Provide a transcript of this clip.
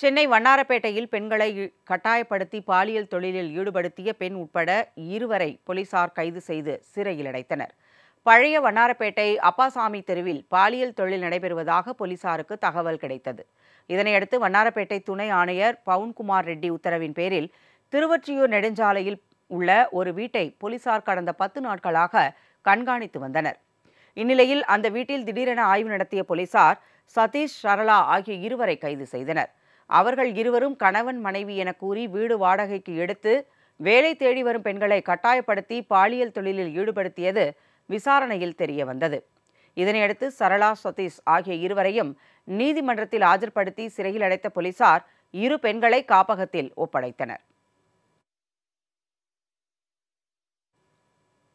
சென்னை வண்ணாரப்பேட்டையில் பெண்களை கட்டாயப்படுத்தி பாலியல் தொழிலில் ஈடுபடுத்திய பெண் உட்பட இருவரை போலீசார் கைது செய்து சிறையில் அடைத்தனர். பழைய வண்ணாரப்பேட்டை அப்பாசாமி தெருவில் பாலியல் தொழில் நடைபெறுவதாக போலீசாருக்கு தகவல் கிடைத்தது. இதனையடுத்து வண்ணாரப்பேட்டை துணை ஆணையர் பவுன்குமார் ரெட்டி உத்தரவின் பேரில் திருவொற்றியூர் நெடுஞ்சாலையில் உள்ள ஒரு வீட்டை போலீசார் கடந்த பத்து நாட்களாக கண்காணித்து வந்தனர். இந்நிலையில் அந்த வீட்டில் திடீரென ஆய்வு நடத்திய போலீசார் சதீஷ் சரளா ஆகிய இருவரை கைது செய்தனர். அவர்கள் இருவரும் கணவன் மனைவி என கூறி வீடு வாடகைக்கு எடுத்து வேலை தேடி வரும் பெண்களை கட்டாயப்படுத்தி பாலியல் தொழிலில் ஈடுபடுத்தியது விசாரணையில் தெரிய வந்தது. இதனையடுத்து சரளா சதீஷ் ஆகிய இருவரையும் நீதிமன்றத்தில் ஆஜர்படுத்தி சிறையில் அடைத்த போலீசார் இரு பெண்களை காப்பகத்தில் ஒப்படைத்தனர்.